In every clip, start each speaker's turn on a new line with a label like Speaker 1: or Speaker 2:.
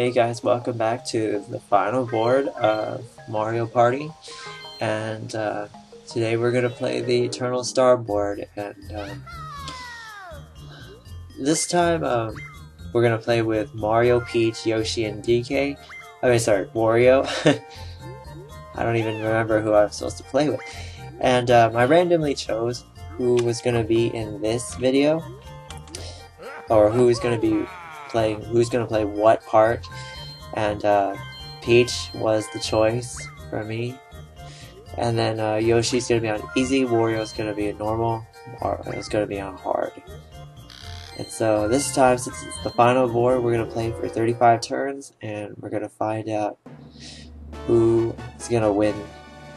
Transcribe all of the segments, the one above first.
Speaker 1: Hey guys, welcome back to the final board of Mario Party, and uh, today we're gonna play the Eternal Star board, and um, this time um, we're gonna play with Mario, Peach, Yoshi, and DK. I mean, sorry, Wario. I don't even remember who I was supposed to play with, and um, I randomly chose who was gonna be in this video, or who is gonna be playing who's going to play what part. And uh, Peach was the choice for me. And then uh, Yoshi's going to be on easy Wario's going to be a normal Mario's going to be on hard. And so this time since it's the final board we're going to play for 35 turns and we're going to find out who is going to win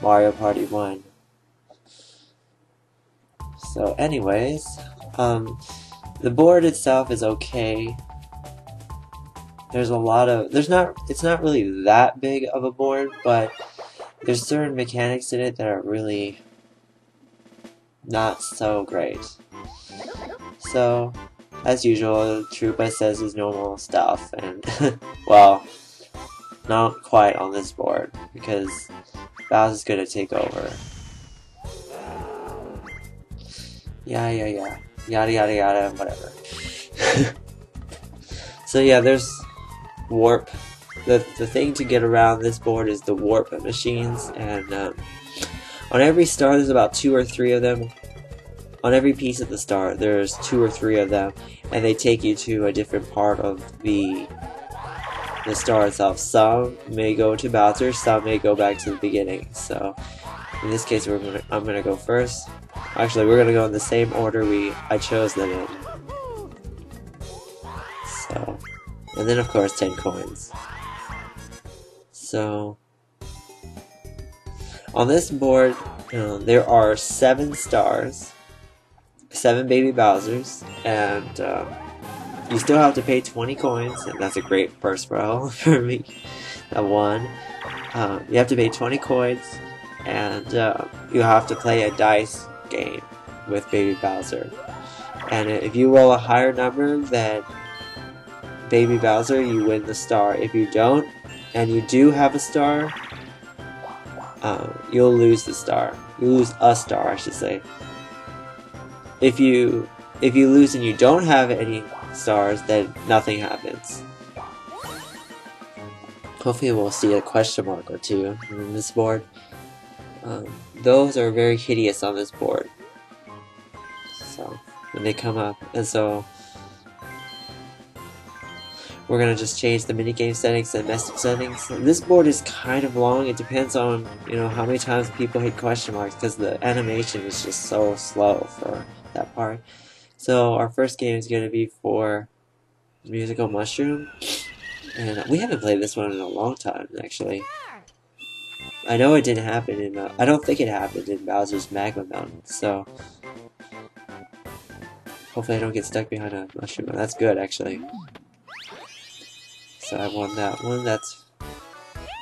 Speaker 1: Mario Party 1 so anyways um, the board itself is okay there's a lot of there's not it's not really that big of a board but there's certain mechanics in it that are really not so great. So as usual Troopa says his normal stuff and well not quite on this board because Bowser's gonna take over. Yeah yeah yeah. Yada yada yada whatever. So yeah there's warp. The, the thing to get around this board is the warp machines, and um, on every star there's about two or three of them. On every piece of the star there's two or three of them, and they take you to a different part of the the star itself. Some may go to Bowser, some may go back to the beginning. So in this case, we're gonna, I'm gonna go first. Actually, we're gonna go in the same order we I chose them in. So. And then of course 10 coins. So, on this board, there are 7 stars, 7 baby Bowsers, and um, you still have to pay 20 coins, and that's a great first row for me. That one. Um, you have to pay 20 coins, and uh, you have to play a dice game with Baby Bowser. And if you roll a higher number than Baby Bowser, you win the star. If you don't, and you do have a star, um, you'll lose the star. You lose a star, I should say. If you if you lose and you don't have any stars, then nothing happens. Hopefully we'll see a question mark or two on this board. Um, those are very hideous on this board. So, when they come up. And so, we're gonna just change the minigame settings and message settings. This board is kind of long. It depends on you know how many times people hit question marks because the animation is just so slow for that part. So our first game is gonna be for Musical Mushroom, and we haven't played this one in a long time actually. I know it didn't happen in. Uh, I don't think it happened in Bowser's Magma Mountain. So hopefully I don't get stuck behind a mushroom. That's good actually. So I won that one. That's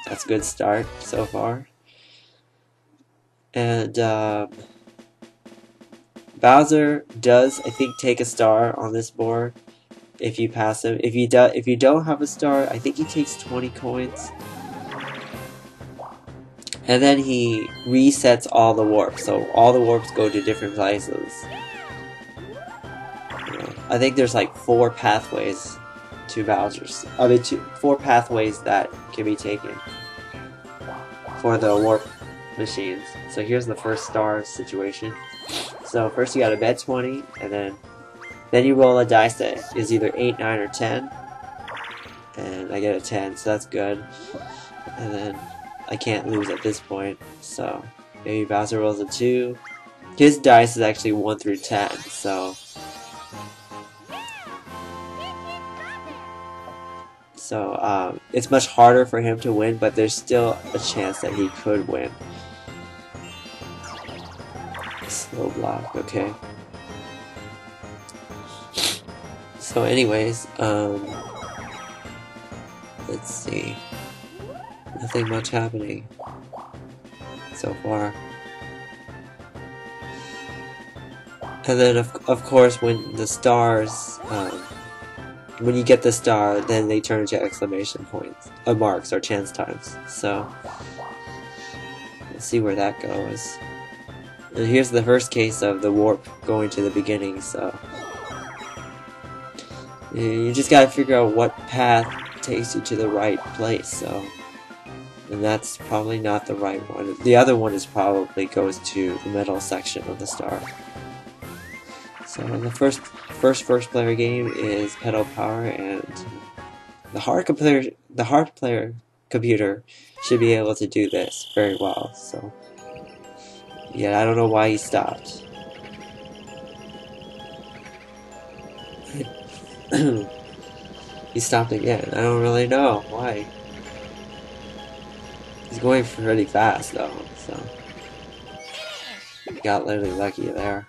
Speaker 1: that's a good start so far. And um, Bowser does, I think, take a star on this board if you pass him. If you do, if you don't have a star, I think he takes 20 coins. And then he resets all the warps, so all the warps go to different places. I think there's like four pathways two Bowser's. I mean, two, four pathways that can be taken for the warp machines. So here's the first star situation. So first you got a bet 20, and then then you roll a dice that is either 8, 9, or 10. And I get a 10, so that's good. And then I can't lose at this point, so maybe Bowser rolls a 2. His dice is actually 1 through 10, so So um, it's much harder for him to win, but there's still a chance that he could win. Slow block, okay. So anyways, um, let's see. Nothing much happening so far. And then, of, of course, when the stars um, when you get the star, then they turn into exclamation points, uh, marks, or chance times. So, let's see where that goes. And here's the first case of the warp going to the beginning, so... You just gotta figure out what path takes you to the right place, so... And that's probably not the right one. The other one is probably goes to the middle section of the star. So the first first first player game is Pedal Power and the hard computer the hard player computer should be able to do this very well. So yeah, I don't know why he stopped. he stopped again. I don't really know why. He's going pretty fast though, so got literally lucky there.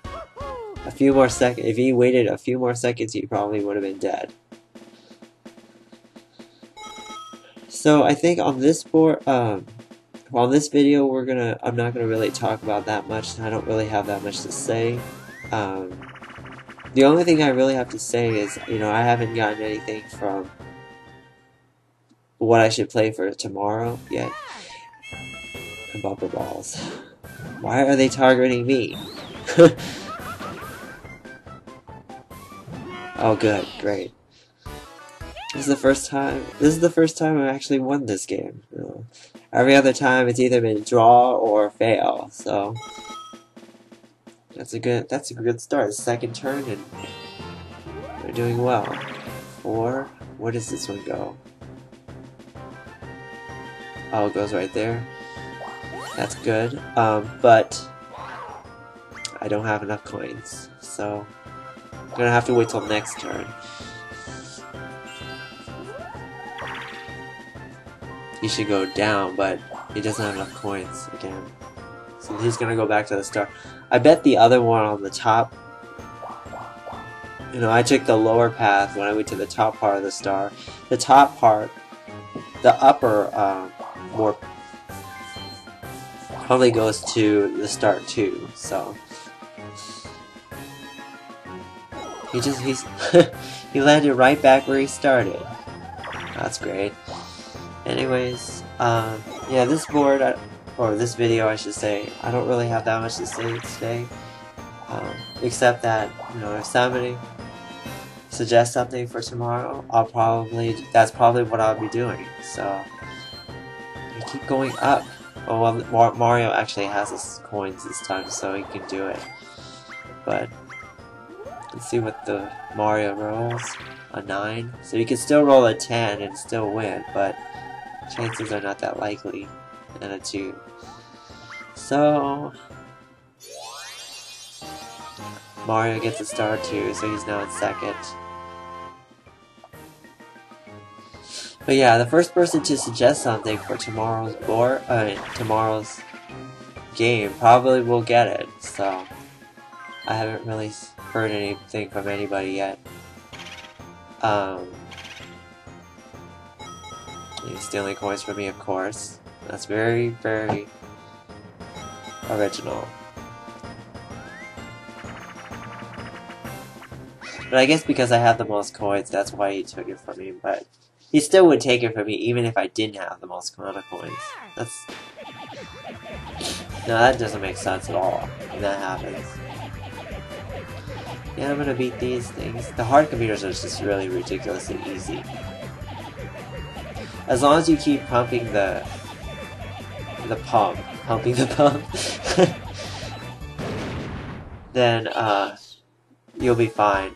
Speaker 1: A few more seconds. If he waited a few more seconds, he probably would have been dead. So I think on this board, um, on this video, we're gonna. I'm not gonna really talk about that much. I don't really have that much to say. Um, the only thing I really have to say is, you know, I haven't gotten anything from what I should play for tomorrow yet. Bumper balls. Why are they targeting me? Oh, good, great. This is the first time. This is the first time I've actually won this game. Every other time, it's either been draw or fail. So that's a good. That's a good start. Second turn, and we're doing well. Four. Where does this one go? Oh, it goes right there. That's good. Um, but I don't have enough coins, so. I'm gonna have to wait till next turn. He should go down, but he doesn't have enough coins again. So he's gonna go back to the star. I bet the other one on the top you know, I took the lower path when I went to the top part of the star. The top part, the upper uh, more probably goes to the start too. So He just, he's, he landed right back where he started. That's great. Anyways, um, yeah, this board, or this video I should say, I don't really have that much to say today. Um, except that, you know, if somebody suggests something for tomorrow, I'll probably, that's probably what I'll be doing. So, I keep going up. Oh, well, Mario actually has his coins this time, so he can do it. But, Let's see what the Mario rolls. A 9. So you can still roll a 10 and still win, but chances are not that likely. And a 2. So... Mario gets a star too, so he's now in second. But yeah, the first person to suggest something for tomorrow's board, uh, tomorrow's game probably will get it. So I haven't really heard anything from anybody yet. Um, he's stealing coins from me, of course. That's very, very original. But I guess because I have the most coins, that's why he took it from me, but he still would take it from me even if I didn't have the most amount of coins. That's... No, that doesn't make sense at all when that happens. Yeah, I'm gonna beat these things. The hard computers are just really ridiculously easy. As long as you keep pumping the... the pump. Pumping the pump. then, uh, you'll be fine.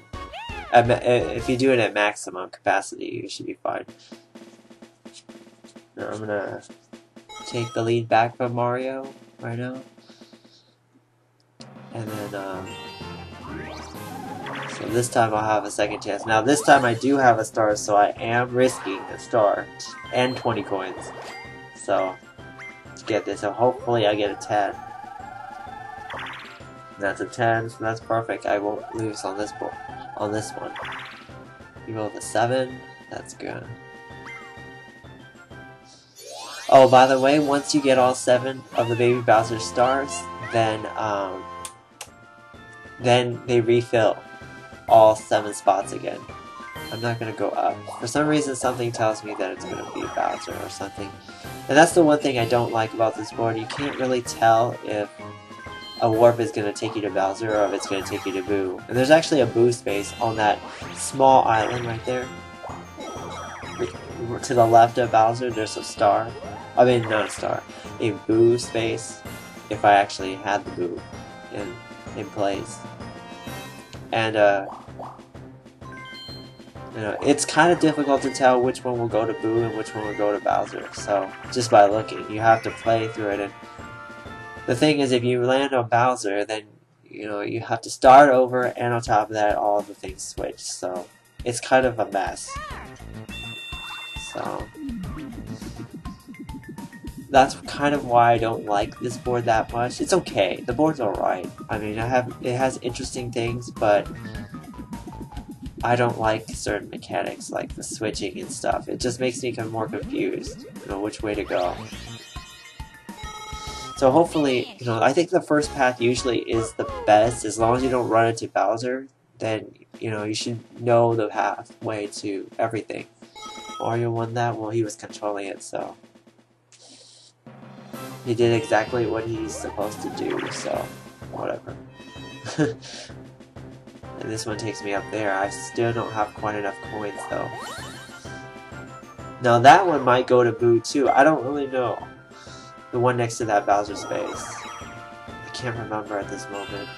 Speaker 1: If you do it at maximum capacity, you should be fine. Now I'm gonna take the lead back from Mario right now. And then, um... So this time I'll have a second chance. Now this time I do have a star, so I am risking a star and 20 coins. So to get this, so hopefully I get a 10. That's a 10, so that's perfect. I won't lose on this board, on this one. You roll the 7, that's good. Oh, by the way, once you get all 7 of the Baby Bowser stars, then, um, then they refill all seven spots again. I'm not gonna go up. For some reason, something tells me that it's gonna be Bowser or something. And that's the one thing I don't like about this board. You can't really tell if a warp is to take you to Bowser or if it's to take you to Boo. And there's actually a Boo space on that small island right there. To the left of Bowser, there's a star. I mean, not a star. A Boo space, if I actually had the Boo in, in place. And, uh, you know, it's kind of difficult to tell which one will go to Boo and which one will go to Bowser. So, just by looking, you have to play through it and the thing is, if you land on Bowser, then you know you have to start over, and on top of that, all the things switch. So it's kind of a mess. So that's kind of why I don't like this board that much. It's okay. The board's alright. I mean, I have it has interesting things, but I don't like certain mechanics like the switching and stuff. It just makes me kind of more confused, you know, which way to go. So hopefully, you know, I think the first path usually is the best. As long as you don't run into Bowser, then, you know, you should know the pathway to everything. Mario won that? Well, he was controlling it, so... He did exactly what he's supposed to do, so... Whatever. and this one takes me up there. I still don't have quite enough coins, though. Now that one might go to Boo, too. I don't really know. The one next to that Bowser space. I can't remember at this moment.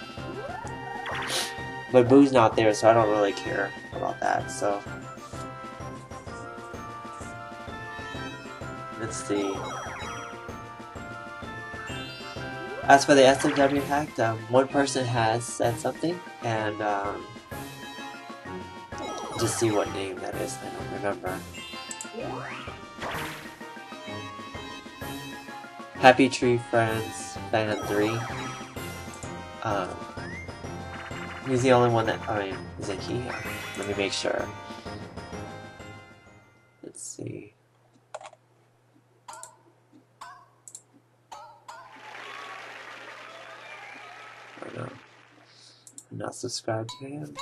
Speaker 1: But Boo's not there, so I don't really care about that, so... Let's see. As for the SMW hack, um, one person has said something, and um, just see what name that is, I don't remember. Happy Tree Friends, Fan 3. Um, he's the only one that, I mean, is it he? Let me make sure. Let's see. Not subscribed to him.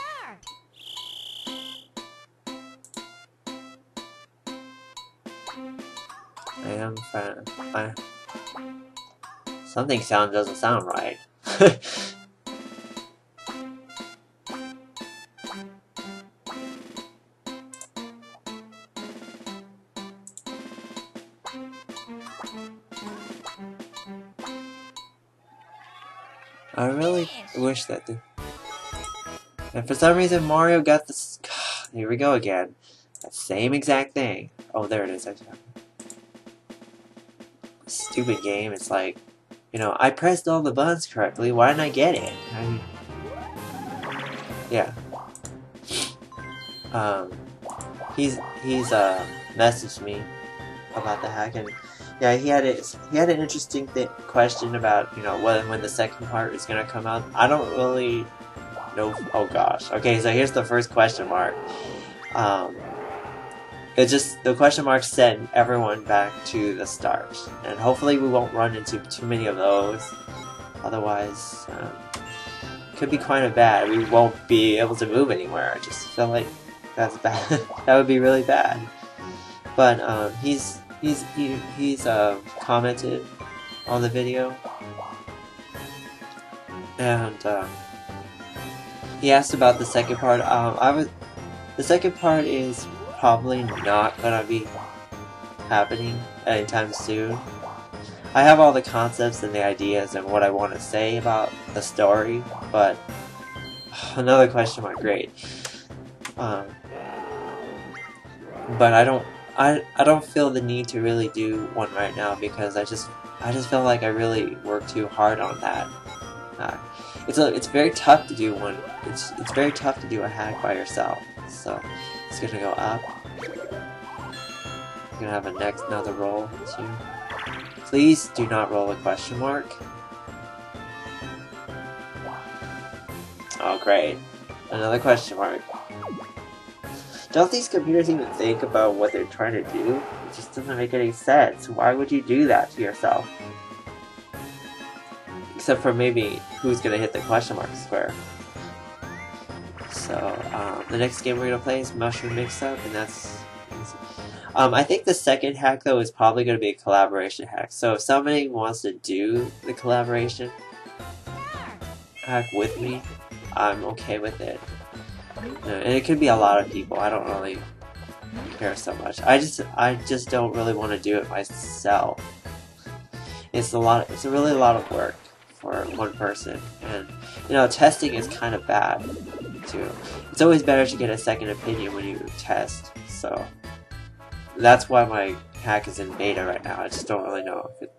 Speaker 1: I am fan. I Something sound doesn't sound right. I really wish that the... And for some reason Mario got this... Here we go again. That same exact thing. Oh, there it is. Stupid game. It's like... You know, I pressed all the buttons correctly. Why didn't I get it? I mean, yeah. Um, he's he's uh messaged me about the hack, and yeah, he had it. He had an interesting question about you know when when the second part is gonna come out. I don't really know. Oh gosh. Okay, so here's the first question mark. Um, it just the question mark sent everyone back to the start, and hopefully we won't run into too many of those. Otherwise, um, could be kind of bad. We won't be able to move anywhere. I just feel like that's bad. that would be really bad. But um, he's he's he, he's uh, commented on the video, and um, he asked about the second part. Um, I was the second part is probably not gonna be happening anytime soon. I have all the concepts and the ideas and what I want to say about the story, but another question mark, great. Um, but I don't, I, I don't feel the need to really do one right now because I just, I just feel like I really work too hard on that. Uh, it's a, it's very tough to do one. It's, it's very tough to do a hack by yourself. So. It's gonna go up. I'm gonna have a next another roll too. Please do not roll a question mark. Oh great. Another question mark. Don't these computers even think about what they're trying to do? It just doesn't make any sense. Why would you do that to yourself? Except for maybe who's gonna hit the question mark square. So um, the next game we're gonna play is Mushroom Mix Up, and that's. Um, I think the second hack though is probably gonna be a collaboration hack. So if somebody wants to do the collaboration hack with me, I'm okay with it. And it could be a lot of people. I don't really care so much. I just I just don't really want to do it myself. It's a lot. It's really a lot of work for one person, and you know testing is kind of bad too. It's always better to get a second opinion when you test. So that's why my hack is in beta right now. I just don't really know if it